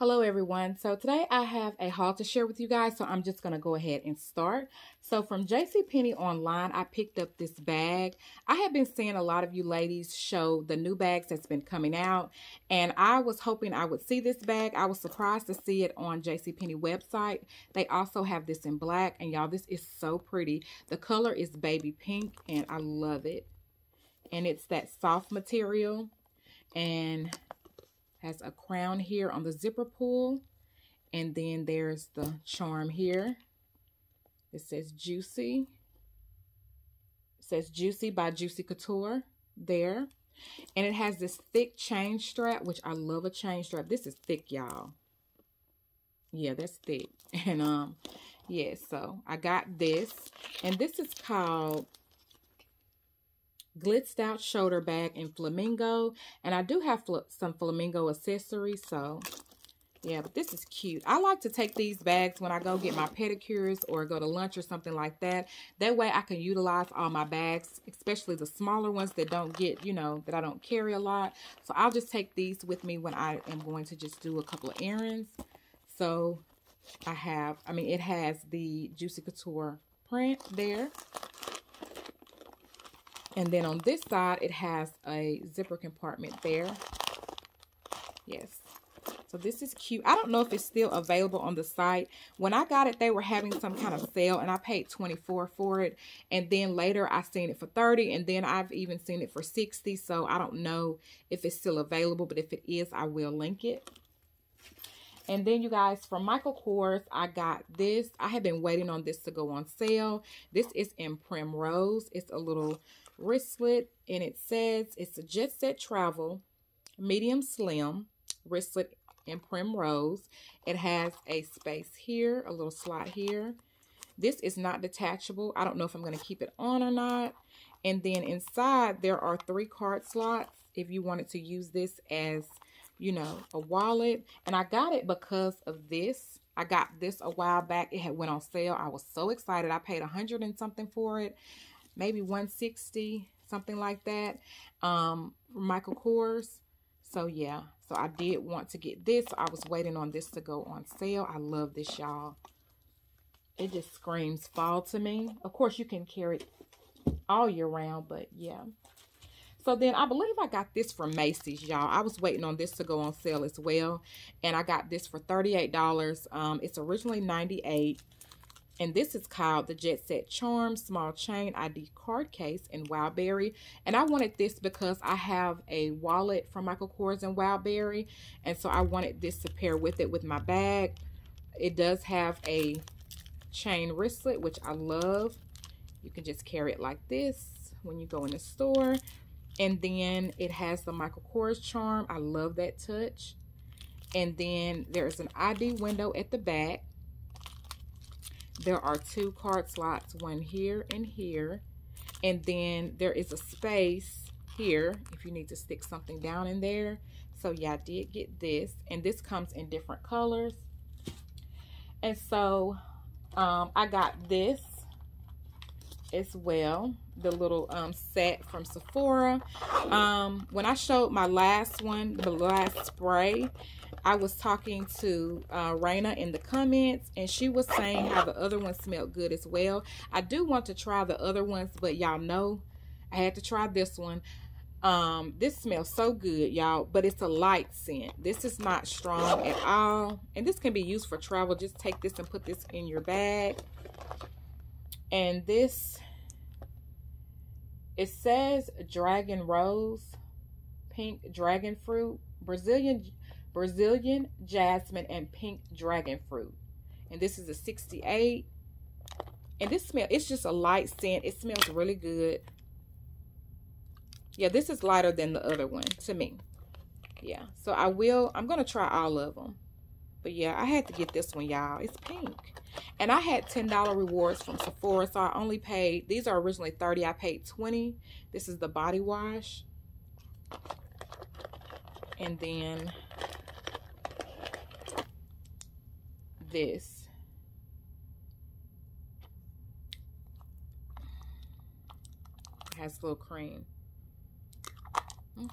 Hello everyone. So today I have a haul to share with you guys. So I'm just going to go ahead and start. So from JCPenney online, I picked up this bag. I have been seeing a lot of you ladies show the new bags that's been coming out. And I was hoping I would see this bag. I was surprised to see it on JCPenney website. They also have this in black. And y'all, this is so pretty. The color is baby pink and I love it. And it's that soft material. And has a crown here on the zipper pull. And then there's the charm here. It says Juicy. It says Juicy by Juicy Couture there. And it has this thick chain strap, which I love a chain strap. This is thick, y'all. Yeah, that's thick. And, um, yeah, so I got this. And this is called glitzed out shoulder bag in flamingo. And i do have fl some flamingo accessories so yeah but this is cute. I like to take these bags when i go get my pedicures or go to lunch or something like that. That way i can utilize all my bags especially the smaller ones that don't get you know that i don't carry a lot. So i'll just take these with me when i am going to just do a couple of errands. So i have i mean it has the juicy couture print there and then on this side, it has a zipper compartment there. Yes. So this is cute. I don't know if it's still available on the site. When I got it, they were having some kind of sale and I paid 24 for it. And then later I seen it for 30 and then I've even seen it for 60. So I don't know if it's still available, but if it is, I will link it. And then you guys, from Michael Kors, I got this. I have been waiting on this to go on sale. This is in Primrose. It's a little wristlet and it says it's a Jet Set Travel medium slim wristlet in Primrose. It has a space here, a little slot here. This is not detachable. I don't know if I'm going to keep it on or not. And then inside there are three card slots if you wanted to use this as, you know, a wallet. And I got it because of this. I got this a while back. It had went on sale. I was so excited. I paid a hundred and something for it maybe 160 something like that um michael kors. So yeah. So i did want to get this. I was waiting on this to go on sale. I love this y'all. It just screams fall to me. Of course you can carry it all year round but yeah. So then I believe I got this from Macy's, y'all. I was waiting on this to go on sale as well. And I got this for $38. Um, it's originally 98 and this is called the Jet Set Charm Small Chain ID Card Case in Wildberry. And I wanted this because I have a wallet from Michael Kors in Wildberry. And so I wanted this to pair with it with my bag. It does have a chain wristlet, which I love. You can just carry it like this when you go in the store. And then it has the Michael Kors charm. I love that touch. And then there's an ID window at the back there are two card slots, one here and here. And then there is a space here if you need to stick something down in there. So yeah, I did get this. And this comes in different colors. And so um, I got this as well the little um, set from Sephora. Um, when I showed my last one, the last spray, I was talking to uh, Raina in the comments, and she was saying how the other one smelled good as well. I do want to try the other ones, but y'all know I had to try this one. Um, this smells so good, y'all, but it's a light scent. This is not strong at all, and this can be used for travel. Just take this and put this in your bag. And this, it says Dragon Rose, Pink Dragon Fruit, Brazilian Brazilian Jasmine, and Pink Dragon Fruit. And this is a 68. And this smell, it's just a light scent. It smells really good. Yeah, this is lighter than the other one to me. Yeah, so I will, I'm going to try all of them. But yeah, I had to get this one, y'all. It's pink. And I had $10 rewards from Sephora, so I only paid, these are originally 30 I paid 20 This is the body wash. And then this. It has a little cream.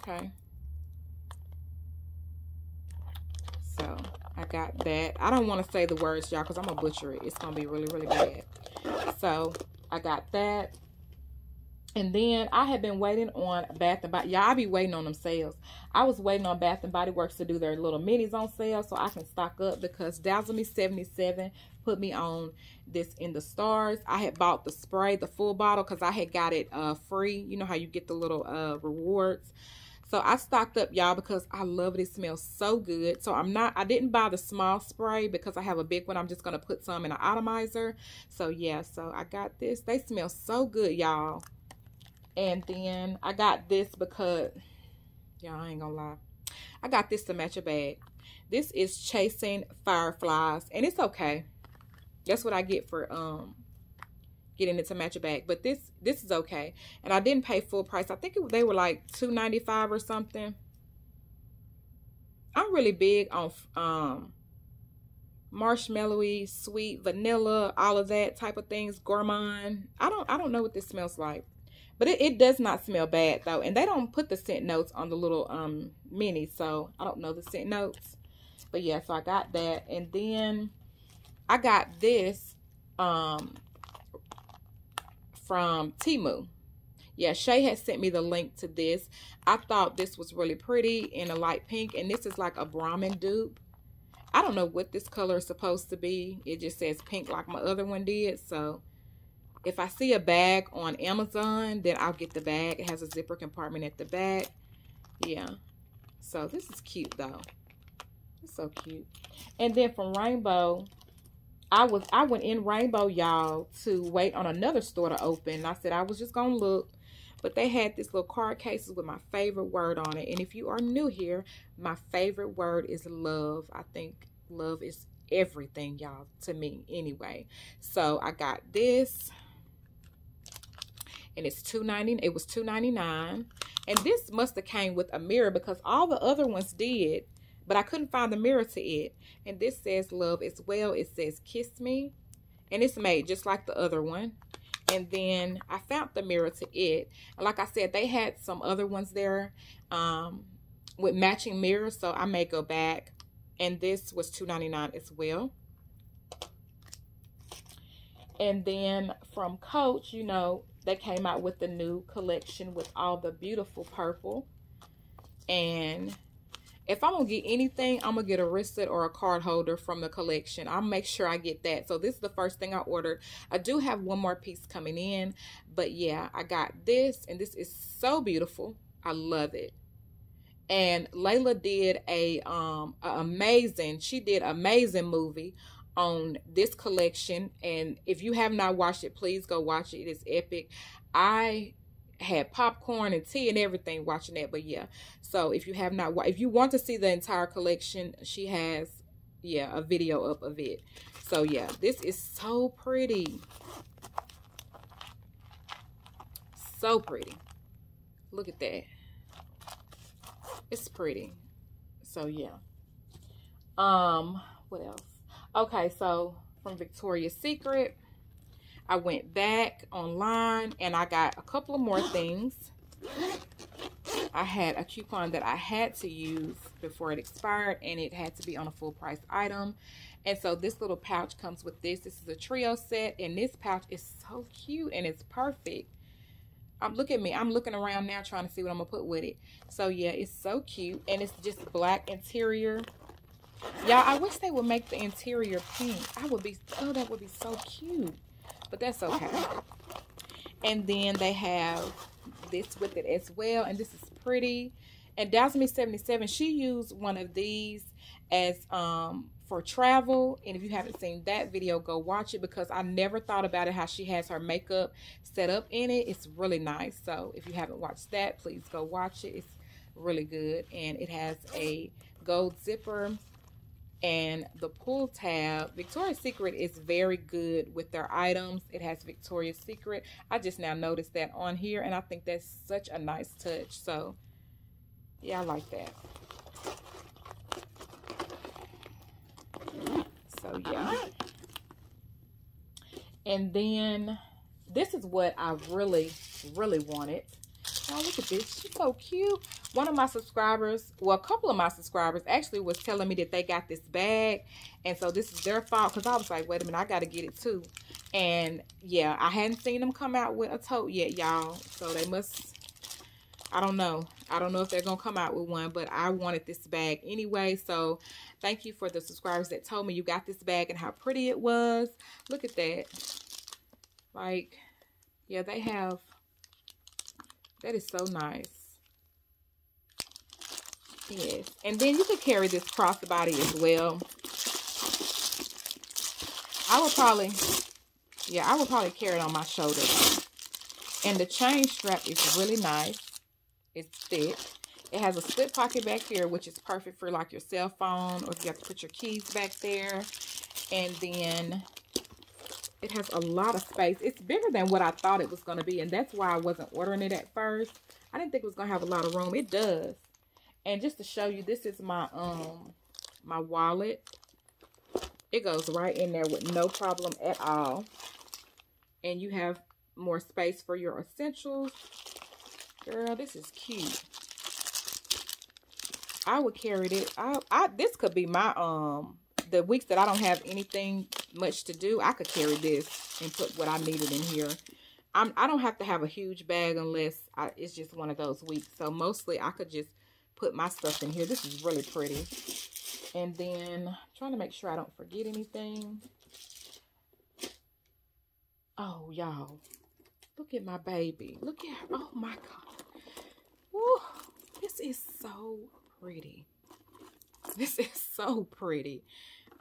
Okay. So I got that. I don't want to say the words, y'all, because I'm going to butcher it. It's going to be really, really bad. So I got that. And then I had been waiting on Bath and Body. I be waiting on them sales. I was waiting on Bath and Body Works to do their little minis on sale so I can stock up because Dazzle Me 77 put me on this in the stars. I had bought the spray, the full bottle, because I had got it uh, free. You know how you get the little uh, rewards. So I stocked up, y'all, because I love it. It smells so good. So I'm not, I didn't buy the small spray because I have a big one. I'm just going to put some in an atomizer. So yeah, so I got this. They smell so good, y'all. And then I got this because, y'all ain't gonna lie. I got this to match a bag. This is Chasing Fireflies. And it's okay. That's what I get for um getting it to match a bag. But this this is okay. And I didn't pay full price. I think it, they were like two ninety five or something. I'm really big on um marshmallowy, sweet, vanilla, all of that type of things. Gourmand. I don't I don't know what this smells like. But it, it does not smell bad though. And they don't put the scent notes on the little um mini. So I don't know the scent notes. But yeah, so I got that. And then I got this um from Temu. Yeah, Shay had sent me the link to this. I thought this was really pretty in a light pink. And this is like a Brahmin dupe. I don't know what this color is supposed to be. It just says pink like my other one did. So if I see a bag on Amazon, then I'll get the bag. It has a zipper compartment at the back. Yeah. So this is cute though. It's so cute. And then from Rainbow, I was I went in Rainbow, y'all, to wait on another store to open. I said I was just gonna look. But they had this little card cases with my favorite word on it. And if you are new here, my favorite word is love. I think love is everything, y'all, to me anyway. So I got this and it's two ninety. It was two ninety nine, and this must have came with a mirror because all the other ones did, but I couldn't find the mirror to it. And this says love as well. It says kiss me, and it's made just like the other one. And then I found the mirror to it. And like I said, they had some other ones there um, with matching mirrors, so I may go back. And this was two ninety nine as well. And then from Coach, you know, they came out with the new collection with all the beautiful purple. And if I'm going to get anything, I'm going to get a wristlet or a card holder from the collection. I'll make sure I get that. So this is the first thing I ordered. I do have one more piece coming in. But yeah, I got this. And this is so beautiful. I love it. And Layla did a um amazing, she did amazing movie on this collection. And if you have not watched it, please go watch it. It is epic. I had popcorn and tea and everything watching that. But yeah, so if you have not, if you want to see the entire collection, she has, yeah, a video up of it. So yeah, this is so pretty. So pretty. Look at that. It's pretty. So yeah. Um, what else? Okay, so from Victoria's Secret, I went back online and I got a couple of more things. I had a coupon that I had to use before it expired and it had to be on a full price item. And so this little pouch comes with this. This is a trio set and this pouch is so cute and it's perfect. Um, look at me. I'm looking around now trying to see what I'm going to put with it. So yeah, it's so cute and it's just black interior Y'all, I wish they would make the interior pink. I would be, oh, that would be so cute. But that's okay. And then they have this with it as well. And this is pretty. And Dazzle Me 77, she used one of these as um for travel. And if you haven't seen that video, go watch it because I never thought about it, how she has her makeup set up in it. It's really nice. So if you haven't watched that, please go watch it. It's really good. And it has a gold zipper and the pull tab victoria's secret is very good with their items. It has victoria's secret. I just now noticed that on here and i think that's such a nice touch. So yeah i like that. So yeah. And then this is what i really really wanted. Oh look at this. She's so cute one of my subscribers, well, a couple of my subscribers actually was telling me that they got this bag. And so this is their fault because I was like, wait a minute, I got to get it too. And yeah, I hadn't seen them come out with a tote yet, y'all. So they must, I don't know. I don't know if they're going to come out with one, but I wanted this bag anyway. So thank you for the subscribers that told me you got this bag and how pretty it was. Look at that. Like, yeah, they have, that is so nice. Yes. And then you could carry this crossbody as well. I would probably, yeah, I would probably carry it on my shoulder. And the chain strap is really nice. It's thick. It has a split pocket back here, which is perfect for like your cell phone or if you have to put your keys back there. And then it has a lot of space. It's bigger than what I thought it was going to be. And that's why I wasn't ordering it at first. I didn't think it was going to have a lot of room. It does. And just to show you, this is my um my wallet. It goes right in there with no problem at all. And you have more space for your essentials. Girl, this is cute. I would carry it. I, I this could be my um the weeks that I don't have anything much to do. I could carry this and put what I needed in here. I'm I don't have to have a huge bag unless I, it's just one of those weeks. So mostly I could just put my stuff in here. This is really pretty. And then trying to make sure I don't forget anything. Oh, y'all. Look at my baby. Look at her. Oh, my God. Woo. This is so pretty. This is so pretty.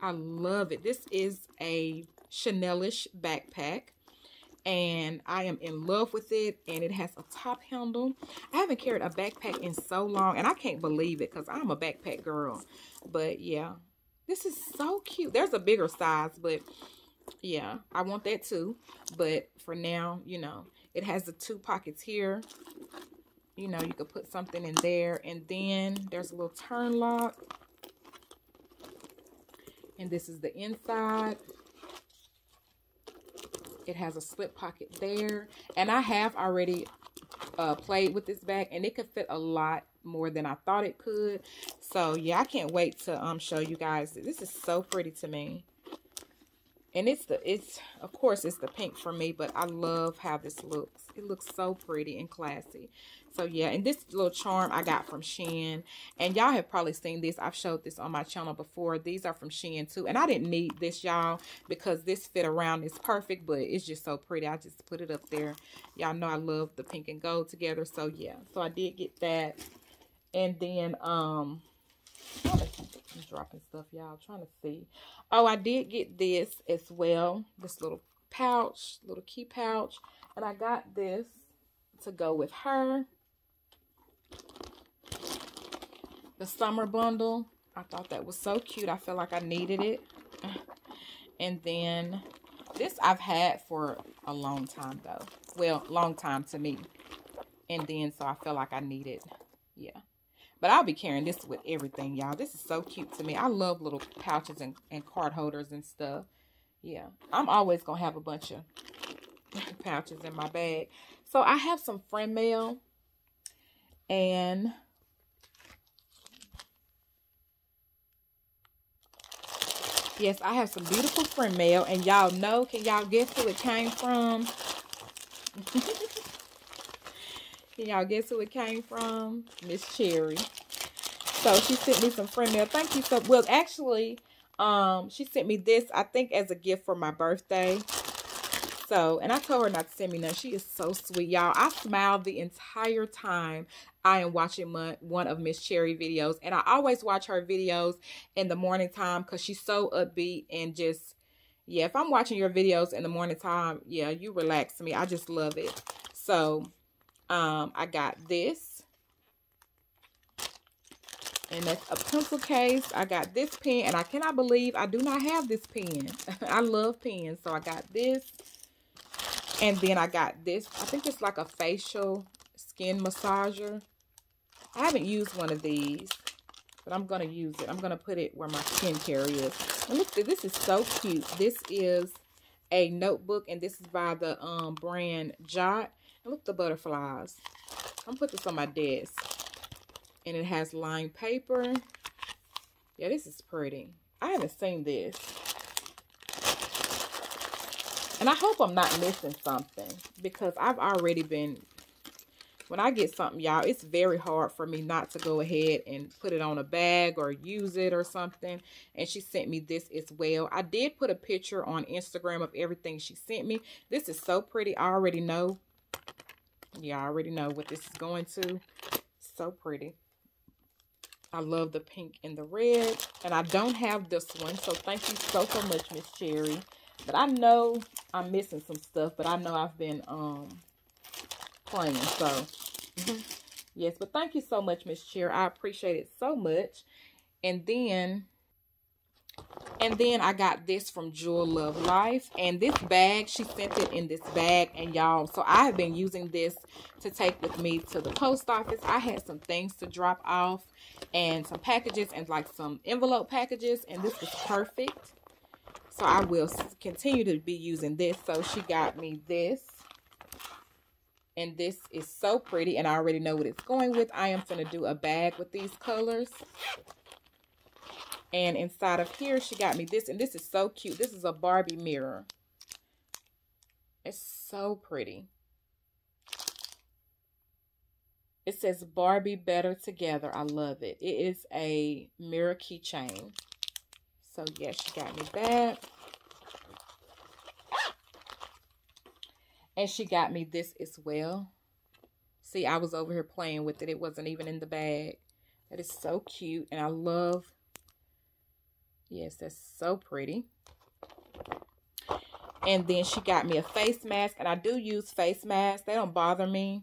I love it. This is a Chanelish backpack and I am in love with it and it has a top handle. I haven't carried a backpack in so long and I can't believe it because I'm a backpack girl. But yeah, this is so cute. There's a bigger size, but yeah, I want that too. But for now, you know, it has the two pockets here. You know, you could put something in there and then there's a little turn lock. And this is the inside. It has a slip pocket there. And I have already uh, played with this bag. And it could fit a lot more than I thought it could. So, yeah, I can't wait to um show you guys. This is so pretty to me. And it's the, it's, of course, it's the pink for me, but I love how this looks. It looks so pretty and classy. So, yeah, and this little charm I got from Shein. And y'all have probably seen this. I've showed this on my channel before. These are from Shein, too. And I didn't need this, y'all, because this fit around is perfect, but it's just so pretty. I just put it up there. Y'all know I love the pink and gold together. So, yeah. So, I did get that. And then, um, I'm dropping stuff, y'all. Trying to see. Oh, I did get this as well. This little pouch, little key pouch. And I got this to go with her. The summer bundle. I thought that was so cute. I feel like I needed it. And then this I've had for a long time though. Well, long time to me. And then so I feel like I needed, yeah. But I'll be carrying this with everything, y'all. This is so cute to me. I love little pouches and, and card holders and stuff. Yeah, I'm always going to have a bunch of pouches in my bag. So I have some friend mail. And yes, I have some beautiful friend mail. And y'all know, can y'all guess who it came from? Can y'all guess who it came from? Miss Cherry. So she sent me some friend mail. Thank you so well. Actually, um, she sent me this, I think, as a gift for my birthday. So, and I told her not to send me none. She is so sweet, y'all. I smiled the entire time I am watching my, one of Miss Cherry videos. And I always watch her videos in the morning time because she's so upbeat and just, yeah, if I'm watching your videos in the morning time, yeah, you relax me. I just love it. So, um, I got this. And that's a pencil case. I got this pen. And I cannot believe I do not have this pen. I love pens. So I got this. And then I got this. I think it's like a facial skin massager. I haven't used one of these. But I'm going to use it. I'm going to put it where my skincare is. And look, this is so cute. This is a notebook. And this is by the um, brand Jot. Look the butterflies. I'm put this on my desk. And it has lined paper. Yeah, this is pretty. I haven't seen this. And I hope I'm not missing something because I've already been, when I get something, y'all, it's very hard for me not to go ahead and put it on a bag or use it or something. And she sent me this as well. I did put a picture on Instagram of everything she sent me. This is so pretty. I already know. Yeah, I already know what this is going to. So pretty. I love the pink and the red. And I don't have this one. So thank you so, so much, Miss Cherry. But I know I'm missing some stuff, but I know I've been um playing. So, mm-hmm. yes. But thank you so much, Miss Cherry. I appreciate it so much. And then, and then I got this from Jewel Love Life. And this bag, she sent it in this bag. And y'all, so I have been using this to take with me to the post office. I had some things to drop off and some packages and like some envelope packages. And this was perfect so I will continue to be using this. So she got me this. And this is so pretty. And I already know what it's going with. I am going to do a bag with these colors. And inside of here, she got me this. And this is so cute. This is a Barbie mirror. It's so pretty. It says Barbie Better Together. I love it. It is a mirror keychain. So, yes, she got me that. And she got me this as well. See, I was over here playing with it. It wasn't even in the bag. That is so cute. And I love, yes, that's so pretty. And then she got me a face mask. And I do use face masks. They don't bother me.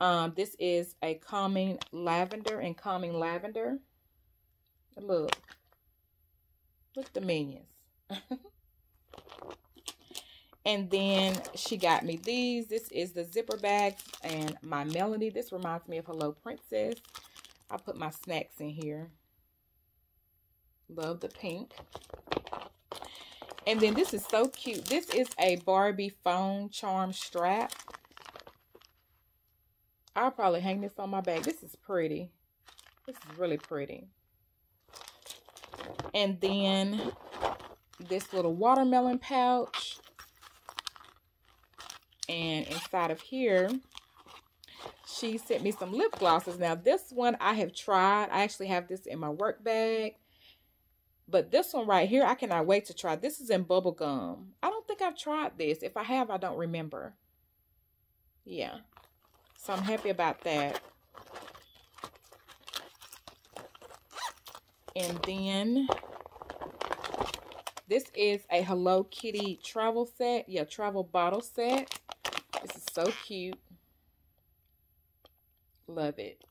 Um, this is a calming lavender and calming lavender. Look. Look the minions. and then she got me these. This is the zipper bags and my Melody. This reminds me of Hello Princess. I put my snacks in here. Love the pink. And then this is so cute. This is a Barbie phone charm strap. I'll probably hang this on my bag. This is pretty. This is really pretty. And then this little watermelon pouch. And inside of here, she sent me some lip glosses. Now, this one I have tried. I actually have this in my work bag. But this one right here, I cannot wait to try. This is in bubble gum. I don't think I've tried this. If I have, I don't remember. Yeah. So I'm happy about that. And then this is a Hello Kitty travel set. Yeah, travel bottle set. This is so cute. Love it.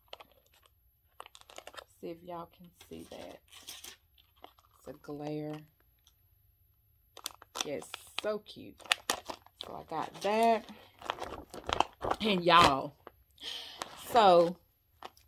See if y'all can see that. A glare. Yes, so cute. So I got that. And y'all, so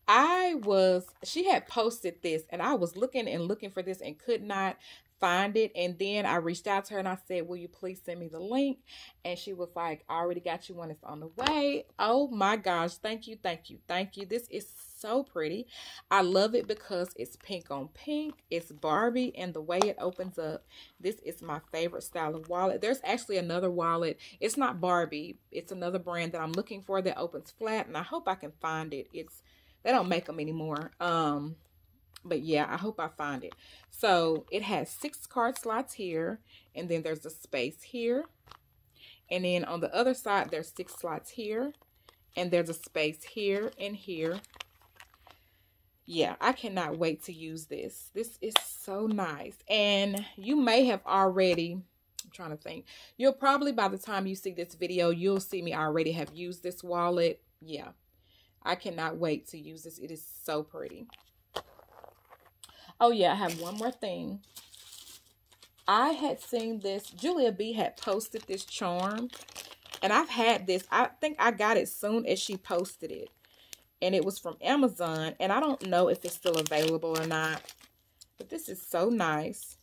I was, she had posted this and I was looking and looking for this and could not find it. And then I reached out to her and I said, Will you please send me the link? And she was like, I already got you one. It's on the way. Oh my gosh. Thank you. Thank you. Thank you. This is so pretty. I love it because it's pink on pink. It's Barbie and the way it opens up. This is my favorite style of wallet. There's actually another wallet. It's not Barbie. It's another brand that I'm looking for that opens flat. And I hope I can find it. It's they don't make them anymore. Um, but yeah, I hope I find it. So it has six card slots here, and then there's a space here. And then on the other side, there's six slots here, and there's a space here and here. Yeah, I cannot wait to use this. This is so nice. And you may have already, I'm trying to think, you'll probably, by the time you see this video, you'll see me already have used this wallet. Yeah, I cannot wait to use this. It is so pretty. Oh, yeah, I have one more thing. I had seen this. Julia B had posted this charm. And I've had this. I think I got it soon as she posted it. And it was from Amazon. And I don't know if it's still available or not. But this is so nice.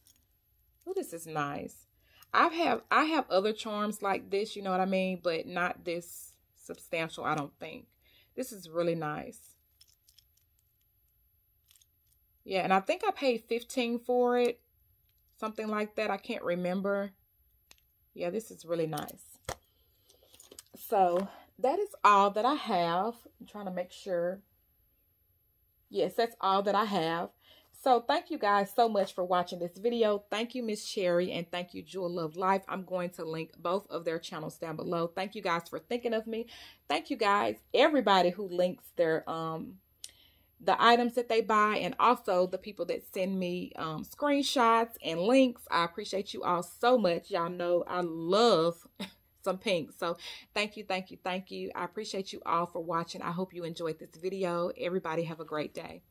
Oh, this is nice. I've have I have other charms like this, you know what I mean? But not this substantial, I don't think. This is really nice. Yeah, and I think I paid 15 for it. Something like that. I can't remember. Yeah, this is really nice. So that is all that I have. I'm trying to make sure. Yes, that's all that I have. So thank you guys so much for watching this video. Thank you, Miss Cherry, and thank you, Jewel Love Life. I'm going to link both of their channels down below. Thank you guys for thinking of me. Thank you guys, everybody who links their um the items that they buy and also the people that send me um, screenshots and links. I appreciate you all so much. Y'all know I love some pink. So thank you, thank you, thank you. I appreciate you all for watching. I hope you enjoyed this video. Everybody have a great day.